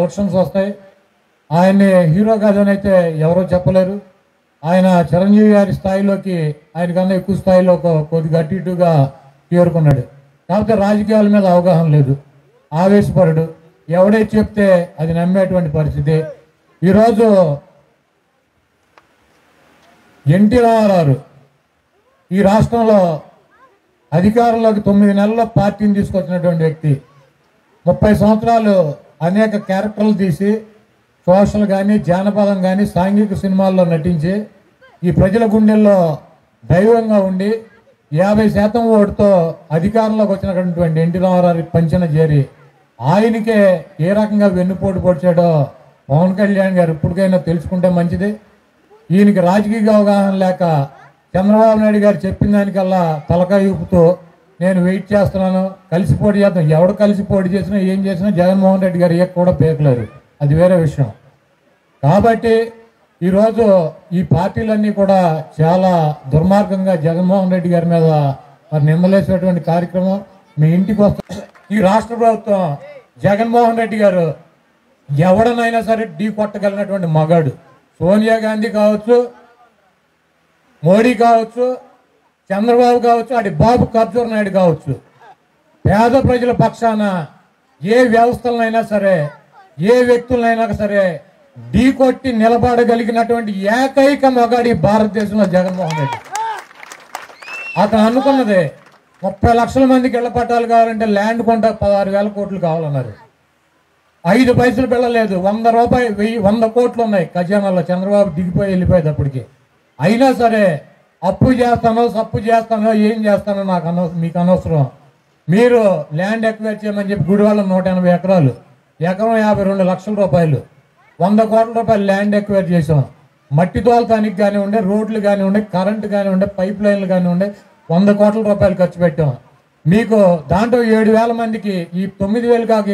Elections వస్తాయి. ఆయన్ని hero కాదని అయితే ఎవరో చెప్పలేరు. ఆయన చిరంజీవి గారి స్థాయిలోకి ఆయన కన్నా ఎక్కువ స్థాయిలో కొద్దిగా అటు ఇటుగా చేరుకున్నాడు కాకపోతే రాజకీయాల మీద అవగాహన లేదు. ఆవేశపరుడు ఎవడే చెప్తే అది నమ్మేటువంటి పరిస్థితి. ఈరోజు ఎన్టీ రామారావు ఈ రాష్ట్రంలో అధికారంలోకి తొమ్మిది నెలల్లో పార్టీని తీసుకొచ్చినటువంటి వ్యక్తి. ముప్పై సంవత్సరాలు అనేక క్యారెక్టర్లు తీసి సోషల్ కానీ జానపదం కానీ సాంఘిక సినిమాల్లో నటించి ఈ ప్రజల గుండెల్లో దైవంగా ఉండి యాభై శాతం ఓటుతో అధికారంలోకి వచ్చినటువంటి ఎన్టీ రామారావు పంచన చేరి ఆయనకే ఏ రకంగా వెన్నుపోటు పొడిచాడో పవన్ కళ్యాణ్ గారు ఇప్పటికైనా తెలుసుకుంటే మంచిది. ఈయనకి రాజకీయ అవగాహన లేక చంద్రబాబు నాయుడు గారు చెప్పిన దానికల్లా తలకాయ ఊపుతూ నేను వెయిట్ చేస్తున్నాను కలిసి పోటీ చేద్దాం. ఎవడు కలిసి పోటీ చేసినా ఏం చేసినా జగన్మోహన్ రెడ్డి గారు ఏ కూడా పేకలేరు అది వేరే విషయం. కాబట్టి ఈరోజు ఈ పార్టీలన్నీ కూడా చాలా దుర్మార్గంగా జగన్మోహన్ రెడ్డి గారి మీద మరి నిమ్మలేసేటువంటి కార్యక్రమం మీ ఇంటికి వస్తుంది ఈ రాష్ట్ర ప్రభుత్వం జగన్మోహన్ రెడ్డి గారు ఎవడనైనా సరే ఢీ కొట్టగలిగినటువంటి మగాడు. సోనియా గాంధీ కావచ్చు మోడీ కావచ్చు చంద్రబాబు కావచ్చు అటు బాబు కర్జూర్ నాయుడు కావచ్చు పేద ప్రజల పక్షాన ఏ వ్యవస్థలనైనా సరే ఏ వ్యక్తులనైనా సరే ఢీ కొట్టి నిలబడగలిగినటువంటి ఏకైక మగాడి భారతదేశంలో జగన్మోహన్ రెడ్డి. అతను అనుకున్నదే ముప్పై లక్షల మందికి ఇళ్ళ పట్టాలు కావాలంటే ల్యాండ్ కొంట పదహారు వేల కోట్లు కావాలన్నారు. ఐదు పైసలు పిల్లలేదు వంద రూపాయలు వెయ్యి వంద కోట్లు ఉన్నాయి ఖజానాలో. చంద్రబాబు దిగిపోయి వెళ్ళిపోయేటప్పటికి. అయినా సరే అప్పు చేస్తానో సప్పు చేస్తానో ఏం చేస్తానో నాకు అనవ మీకు అనవసరం. మీరు ల్యాండ్ ఎక్వైర్ చేయమని చెప్పి గుడివాళ్ళ నూట ఎనభై ఎకరాలు ఎకరం యాభై రెండు లక్షల రూపాయలు వంద కోట్ల రూపాయలు ల్యాండ్ ఎక్వైర్ చేసాం మట్టి తోలతానికి కానివ్వండి రోడ్లు కానివ్వండి కరెంటు కానివ్వండి పైప్ లైన్లు కానివ్వండి వంద కోట్ల రూపాయలు ఖర్చు పెట్టాం. మీకు దాంట్లో ఏడు వేల మందికి ఈ తొమ్మిది వేలు కాక